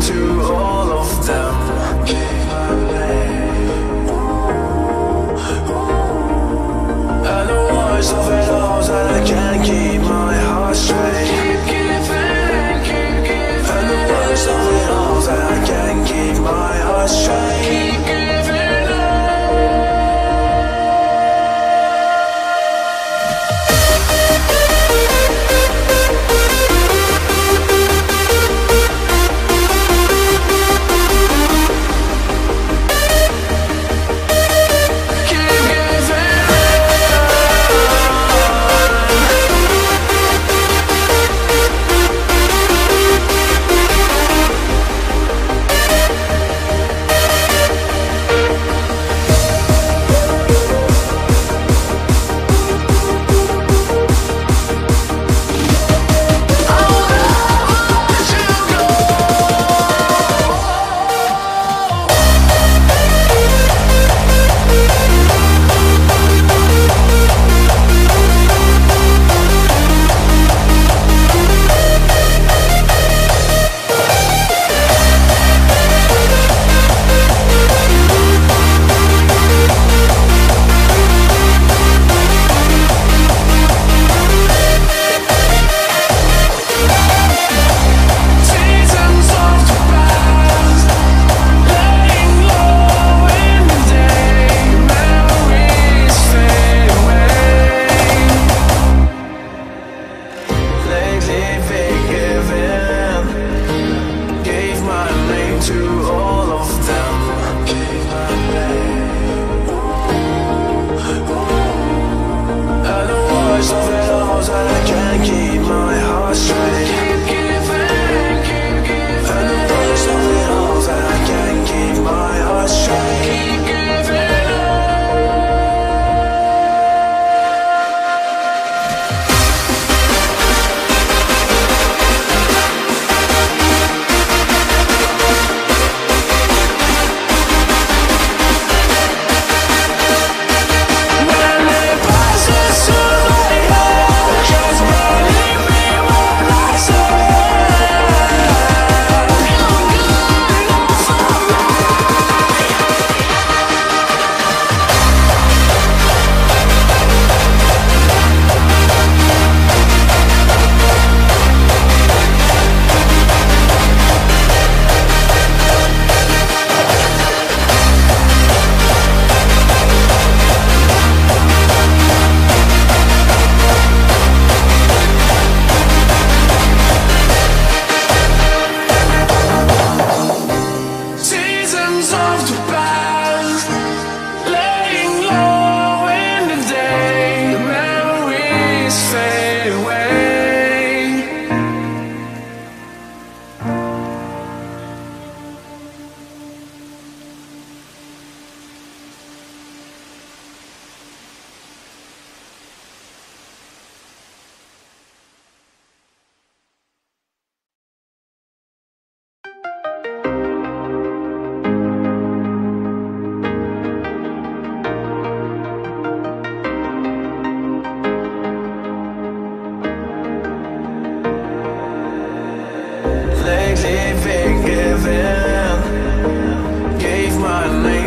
To.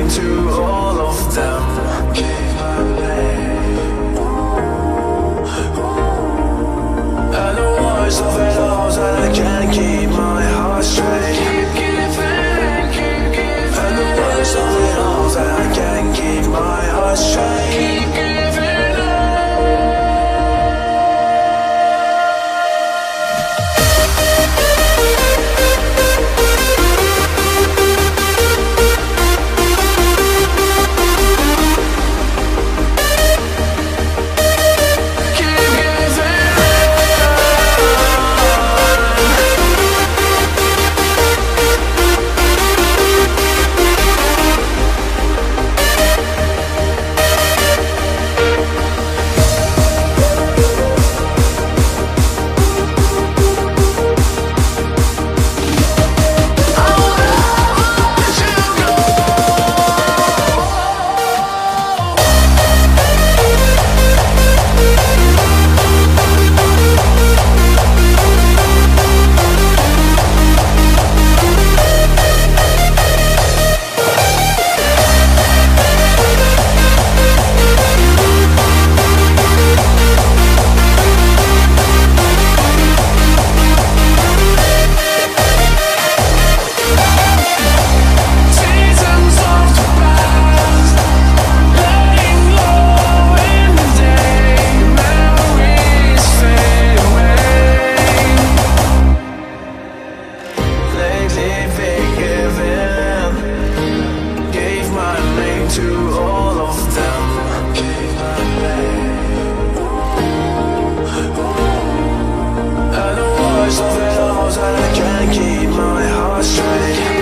My name to to all of them. I don't watch the films and I can't keep my heart straight.